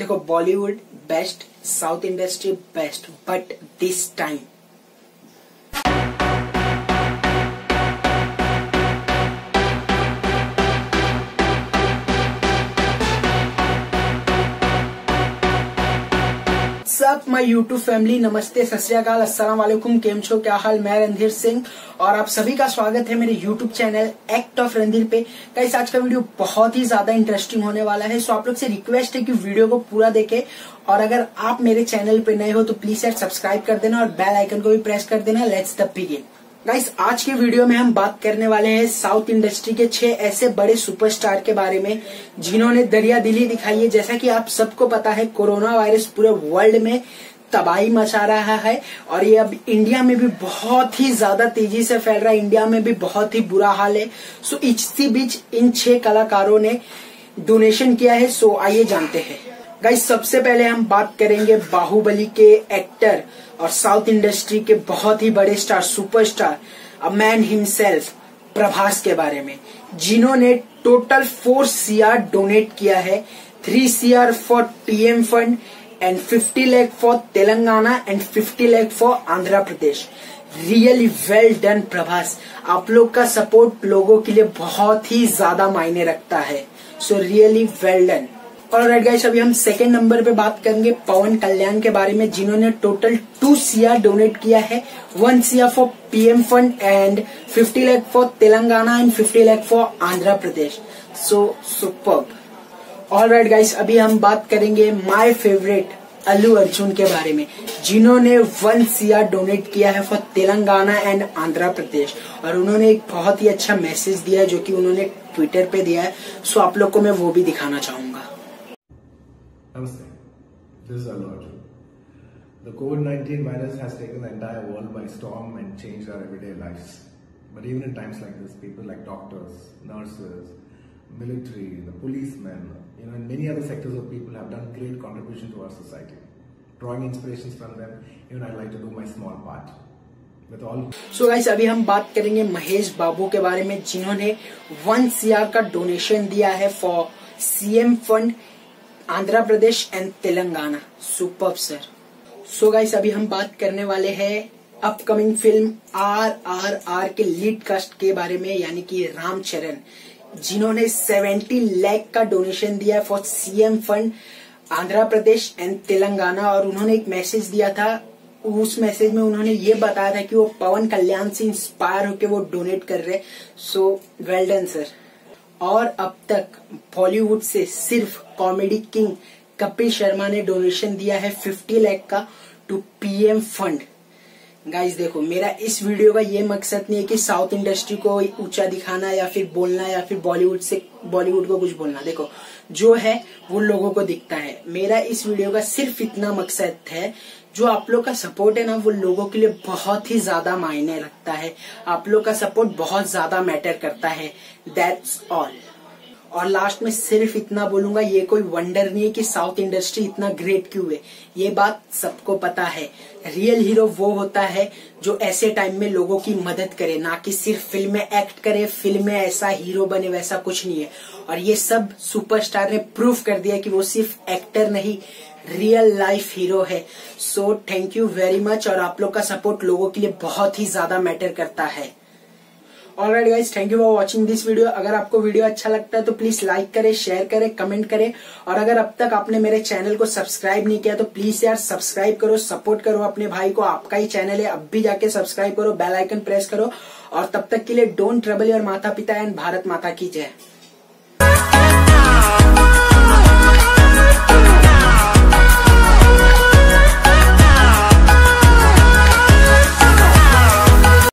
देखो Bollywood best south industry best but this time सब my YouTube family नमस्ते सत्याकाल वालेकुम केम छो? क्या हाल? मैं रणधीर सिंह और आप सभी का स्वागत है मेरे YouTube channel act of Randhir पे। कई आज का वीडियो बहुत ही ज़्यादा इंटरेस्टिंग होने वाला है। सो आप लोग से रिक्वेस्ट है कि वीडियो को पूरा देखे। और अगर आप मेरे चैनल पे नए हो तो प्लीज़ यार सब्सक्राइब कर देना और बेल आइकन को भी प्रेस कर देना। लेट्स द बिगिन गाइस आज के वीडियो में हम बात करने वाले हैं साउथ इंडस्ट्री के छह ऐसे बड़े सुपरस्टार के बारे में, जिन्होंने दरिया दिली दिखाई है। जैसा कि आप सबको पता है, कोरोना वायरस पूरे वर्ल्ड में तबाही मचा रहा है और ये अब इंडिया में भी बहुत ही ज़्यादा तेज़ी से फैल रहा है। इंडिया में भी बहुत ही बुरा हाल है। सो इसी बीच इन छह कलाकारों ने डोनेशन किया है। सो आइए जानते हैं। गाइस सबसे पहले हम बात करेंगे बाहुबली के एक्टर और साउथ इंडस्ट्री के बहुत ही बड़े star superstar a man himself Prabhas के बारे में, जिन्होंने टोटल फोर सीआर डोनेट किया है three CR for PM fund and fifty lakh for Telangana and fifty lakh for Andhra Pradesh really well done Prabhas. आप लोग का सपोर्ट लोगों के लिए बहुत ही ज़्यादा मायने रखता है। सो रियली वेल डन और राइट गाइस अभी हम सेकंड नंबर पे बात करेंगे पवन कल्याण के बारे में, जिन्होंने टोटल टू सीआर डोनेट किया है। One CR for PM fund and fifty lakh for Telangana and fifty lakh for Andhra Pradesh so super all right guys अभी हम बात करेंगे माय फेवरेट अल्लू अर्जुन के बारे में, जिन्होंने वन सीआर डोनेट किया है फॉर तेलंगाना एंड आंध्र प्रदेश और उन्होंने एक बहुत ही अच्छा मैसेज दिया जो कि उन्होंने ट्विटर पे दिया है। सो आप लोग को मैं वो भी दिखाना चाहूँगा। Namaste. This is Allu Arjun. The COVID-19 virus has taken the entire world by storm and changed our everyday lives. But even in times like this, people like doctors, nurses, military, the policemen, you know, and many other sectors of people have done great contribution to our society. Drawing inspirations from them, even I'd like to do my small part. So so guys अभी हम बात करेंगे महेश बाबू के बारे में जिन्होंने one CR का donation दिया है for CM fund Andhra Pradesh and Telangana. Super sir so guys अभी हम बात करने वाले हैं upcoming film R R R के लीड कास्ट के बारे में, यानी कि रामचरण। जिन्होंने 70 लाख का डोनेशन दिया for CM fund Andhra Pradesh and Telangana, और उन्होंने एक मैसेज दिया था। उस मैसेज में उन्होंने ये बताया था कि वो पवन कल्याण से इंस्पायर होकर वो डोनेट कर रहे सो वेल डन सर और अब तक बॉलीवुड से सिर्फ़ कॉमेडी किंग कपिल शर्मा ने डोनेशन दिया है 50 लाख का टू पीएम फंड गाइस देखो, मेरा इस वीडियो का ये मकसद नहीं है कि साउथ इंडस्ट्री को ऊँचा दिखाना या फिर बोलना या फिर बॉलीवुड से बॉलीवुड को कुछ बोलना। देखो, जो है, वो लोगों को दिखता है। मेरा इस वीडियो का सिर्फ़ इतना मकसद है, जो आप लोग का सपोर्ट है ना, वो लोगों के लिए बहुत ही ज़्यादा मायने रखता है। आप लोग का सपोर्ट बहुत ज़्यादा मैटर करता है। दैट्स ऑल और लास्ट में सिर्फ़ इतना बोलूँगा, ये कोई वंडर नहीं है कि साउथ इंडस्ट्री इतना ग्रेट क्यों है। ये बात सबको पता है। रियल हीरो वो होता है जो ऐसे टाइम में लोगों की मदद करे, ना कि सिर्फ़ फ़िल्म में एक्ट करे फ़िल्म में ऐसा हीरो बने, वैसा कुछ नहीं है। और ये सब सुपरस्टार ने प्रूव कर दिया कि वो सिर्फ़ एक्टर नहीं रियल लाइफ हीरो है। So thank you very much और आप लोग का सपोर्ट लोगों के लिए बहुत ही ज़्यादा मैटर करता है। Alright guys thank you for watching this video अगर आपको वीडियो अच्छा लगता है तो प्लीज़ लाइक करे शेयर करे कमेंट करे। और अगर अब तक आपने मेरे चैनल को सब्सक्राइब नहीं किया तो प्लीज़ यार सब्सक्राइब करो सपोर्ट करो अपने भाई को। आपका ही चैनल है, अब भी जाके सब्सक्राइब करो बेल आइकन प्रेस करो। और तब तक के लिए डोंट ट्रबल योर माता पिता एंड भारत माता की जय।